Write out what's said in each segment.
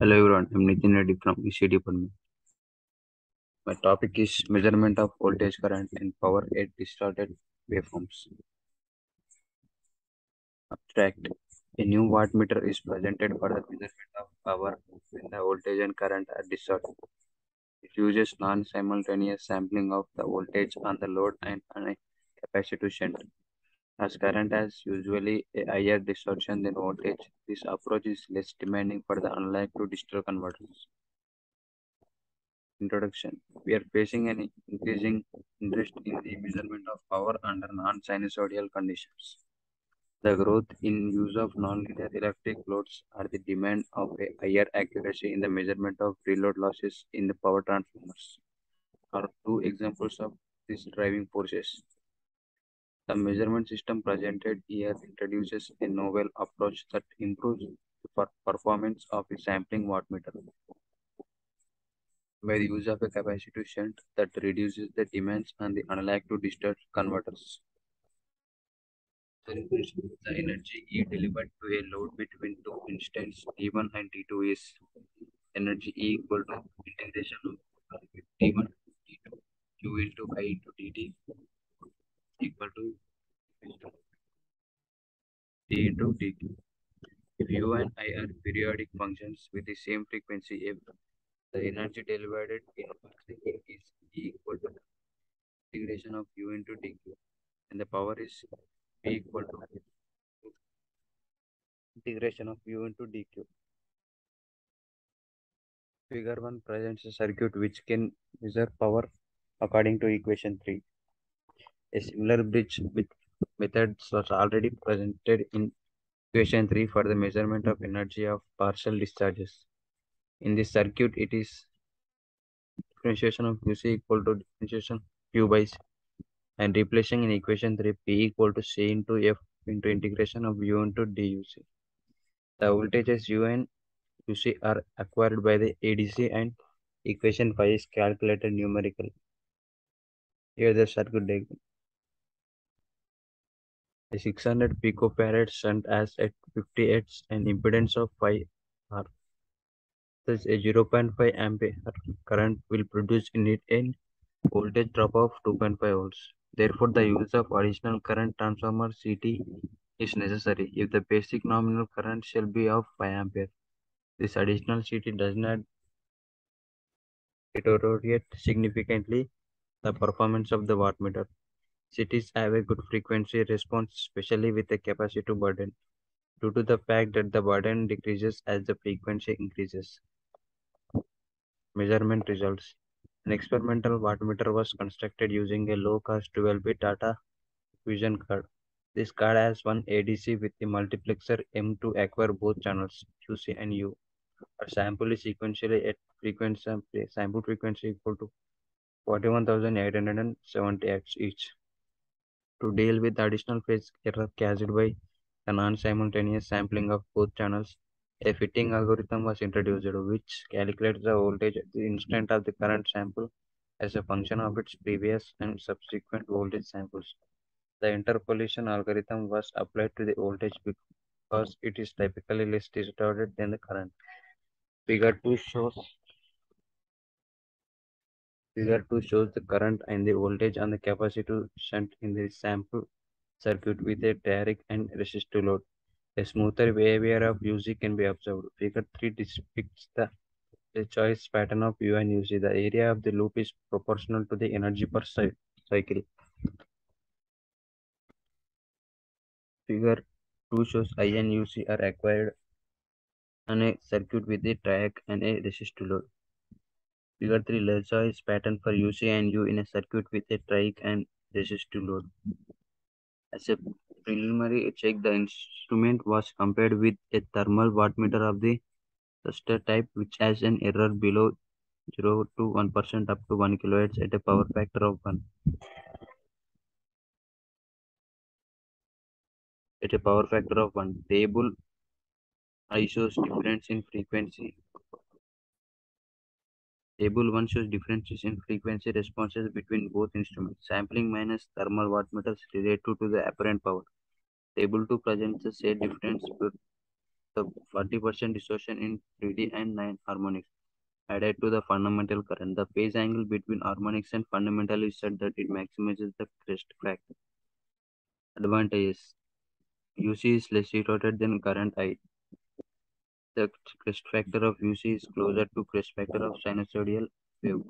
Hello everyone, I'm Nithin Reddy from ECD department. My topic is measurement of voltage current and power at distorted waveforms. Abstract. A new wattmeter is presented for the measurement of power when the voltage and current are distorted. It uses non-simultaneous sampling of the voltage on the load and on a capacitor. As current has usually a higher distortion than voltage, this approach is less demanding for the analog to digital converters. Introduction. We are facing an increasing interest in the measurement of power under non-sinusoidal conditions. The growth in use of nonlinear electric loads are the demand of a higher accuracy in the measurement of preload losses in the power transformers are two examples of these driving forces. The measurement system presented here introduces a novel approach that improves the performance of a sampling wattmeter by the use of a capacitor shunt that reduces the demands on the analog to digital converters. The energy E delivered to a load between two instants T1 and T2 is energy E equal to integration of T1 T2 Q into I into dt equal to T into dq. If U and I are periodic functions with the same frequency f, the energy delivered in is E equal to integration of U into dq and the power is P equal to integration of U into dq. Figure 1 presents a circuit which can measure power according to equation 3. A similar bridge with methods was already presented in equation 3 for the measurement of energy of partial discharges. In this circuit, it is differentiation of UC equal to differentiation Q by C and replacing in equation 3 P equal to C into F into integration of U into DUC. The voltages U and UC are acquired by the ADC and equation 5 is calculated numerically. Here the circuit diagram. A 600 picofarad shunt has at 58 an impedance of 5 R. Thus a 0.5 ampere current will produce in it a voltage drop of 2.5 volts. Therefore, the use of additional current transformer CT is necessary if the basic nominal current shall be of 5 ampere. This additional CT does not deteriorate significantly the performance of the wattmeter. CTs have a good frequency response, especially with a capacity burden, due to the fact that the burden decreases as the frequency increases. Measurement results. An experimental wattmeter was constructed using a low-cost 12-bit data fusion card. This card has one ADC with the multiplexer M to acquire both channels QC and U. A sample is sequentially at frequency sample frequency equal to 41,870 X each. To deal with additional phase error caused by the non-simultaneous sampling of both channels, a fitting algorithm was introduced which calculates the voltage at the instant of the current sample as a function of its previous and subsequent voltage samples. The interpolation algorithm was applied to the voltage because it is typically less distorted than the current. Figure 2 shows Figure 2 shows the current and the voltage on the capacitor shunt in the sample circuit with a direct and resistive load. A smoother behavior of UC can be observed. Figure 3 depicts the, the choice pattern of U and UC. The area of the loop is proportional to the energy per cycle. Figure 2 shows I and UC are acquired on a circuit with a triac and a resistive load. Figure 3 Lissajous pattern for UC and U in a circuit with a triac and resistive load. As a preliminary check, the instrument was compared with a thermal wattmeter of the cluster type, which has an error below 0 to 1% up to 1 kilohertz at a power factor of 1. At a power factor of 1, table I shows difference in frequency. Table 1 shows differences in frequency responses between both instruments. Sampling minus thermal wattmeters related to the apparent power. Table 2 presents the same difference with the 40% distortion in 3D and 9 harmonics added to the fundamental current. The phase angle between harmonics and fundamental is such that it maximizes the crest factor. Advantages UC is less distorted than current I. The crest factor of UC is closer to crest factor of sinusoidal wave.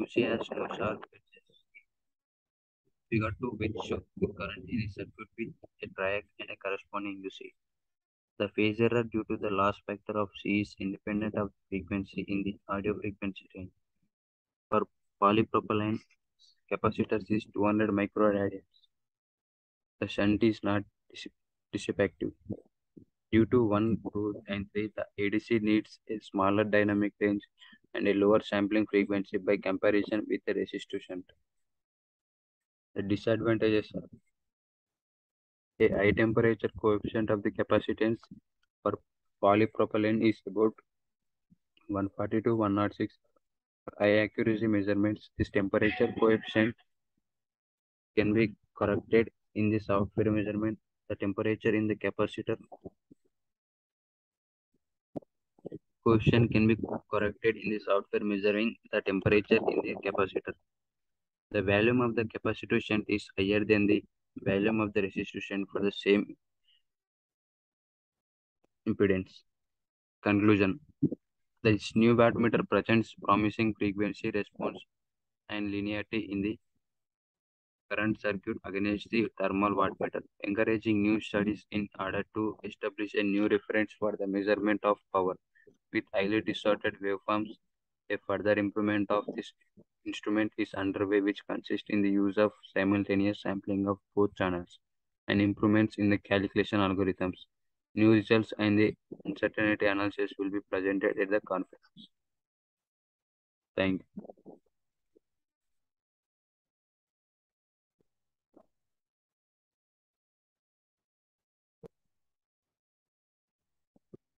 UC has no sharp edges. Figure 2 which shows the current in a circuit with a triac and a corresponding UC. The phase error due to the loss factor of C is independent of frequency in the audio frequency range. For polypropylene capacitors is 200 microradians. The shunt is not dissipative. Due to 1, 2, and 3, the ADC needs a smaller dynamic range and a lower sampling frequency by comparison with the resistor shunt. The disadvantages are a high temperature coefficient of the capacitance for polypropylene is about 140 to 106. For high accuracy measurements, this temperature coefficient can be corrected in the software measurement. The temperature in the capacitor coefficient can be corrected in the software measuring the temperature in the capacitor. The volume of the capacitor shunt is higher than the volume of the resistor shunt for the same impedance. Conclusion This new wattmeter presents promising frequency response and linearity in the current circuit against the thermal wattmeter, encouraging new studies in order to establish a new reference for the measurement of power with highly distorted waveforms. A further improvement of this instrument is underway, which consists in the use of simultaneous sampling of both channels and improvements in the calculation algorithms. New results and the uncertainty analysis will be presented at the conference. Thank you.